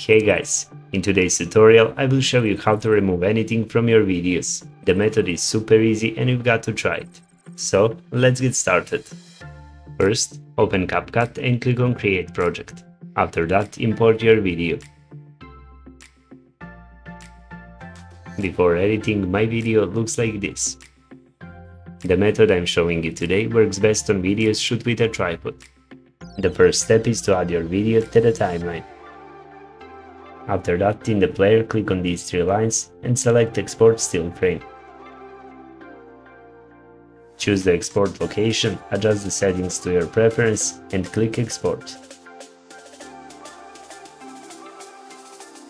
Hey guys, in today's tutorial I will show you how to remove anything from your videos. The method is super easy and you've got to try it. So let's get started. First, open CapCut and click on create project. After that import your video. Before editing my video looks like this. The method I'm showing you today works best on videos shot with a tripod. The first step is to add your video to the timeline. After that, in the player click on these three lines and select Export Still Frame. Choose the export location, adjust the settings to your preference and click Export.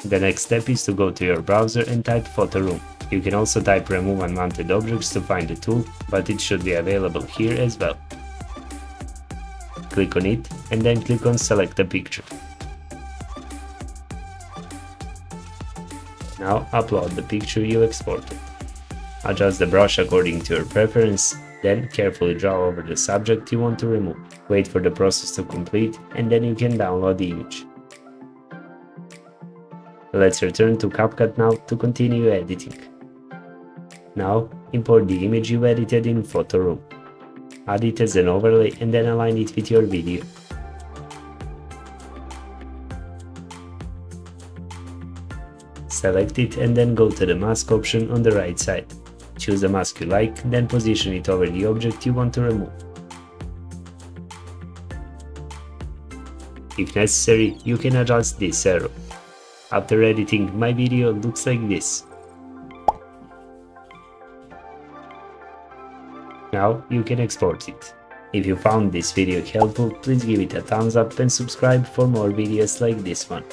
The next step is to go to your browser and type Photoroom. You can also type remove unwanted objects to find the tool, but it should be available here as well. Click on it and then click on select a picture. Now upload the picture you exported. Adjust the brush according to your preference, then carefully draw over the subject you want to remove. Wait for the process to complete and then you can download the image. Let's return to CapCut now to continue editing. Now import the image you edited in Photoroom. Add it as an overlay and then align it with your video. Select it and then go to the mask option on the right side. Choose a mask you like, then position it over the object you want to remove. If necessary, you can adjust this arrow. After editing, my video looks like this. Now you can export it. If you found this video helpful, please give it a thumbs up and subscribe for more videos like this one.